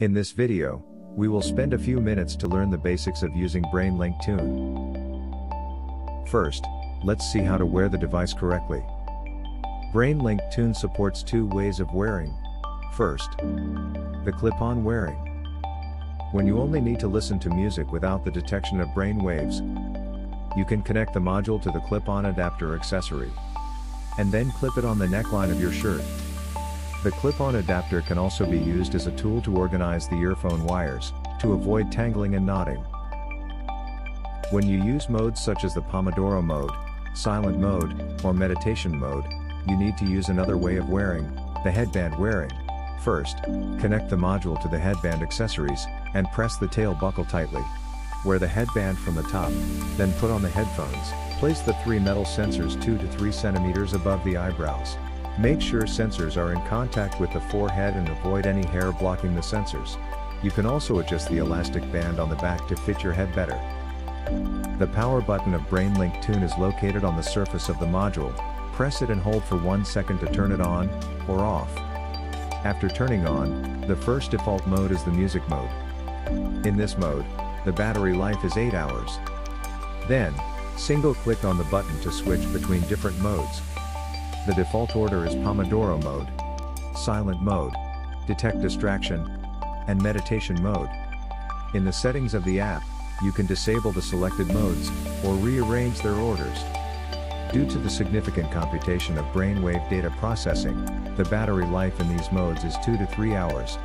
In this video, we will spend a few minutes to learn the basics of using BrainLink Tune. First, let's see how to wear the device correctly. BrainLink Tune supports two ways of wearing. First, the clip-on wearing. When you only need to listen to music without the detection of brain waves, you can connect the module to the clip-on adapter accessory. And then clip it on the neckline of your shirt. The clip-on adapter can also be used as a tool to organize the earphone wires, to avoid tangling and knotting. When you use modes such as the Pomodoro mode, silent mode, or meditation mode, you need to use another way of wearing, the headband wearing. First, connect the module to the headband accessories, and press the tail buckle tightly. Wear the headband from the top, then put on the headphones, place the three metal sensors 2 to 3 centimeters above the eyebrows. Make sure sensors are in contact with the forehead and avoid any hair blocking the sensors. You can also adjust the elastic band on the back to fit your head better. The power button of BrainLink Tune is located on the surface of the module, press it and hold for 1 second to turn it on, or off. After turning on, the first default mode is the music mode. In this mode, the battery life is 8 hours. Then, single click on the button to switch between different modes. The default order is Pomodoro mode, silent mode, detect distraction, and meditation mode. In the settings of the app, you can disable the selected modes, or rearrange their orders. Due to the significant computation of brainwave data processing, the battery life in these modes is 2 to 3 hours.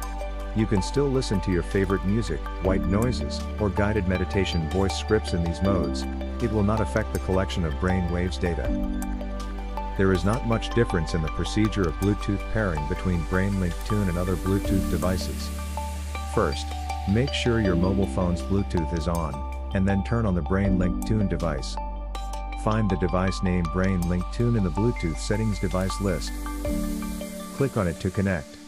You can still listen to your favorite music, white noises, or guided meditation voice scripts in these modes, it will not affect the collection of brainwaves data there is not much difference in the procedure of Bluetooth pairing between BrainLink Tune and other Bluetooth devices. First, make sure your mobile phone's Bluetooth is on, and then turn on the BrainLink Tune device. Find the device name BrainLink Tune in the Bluetooth settings device list. Click on it to connect.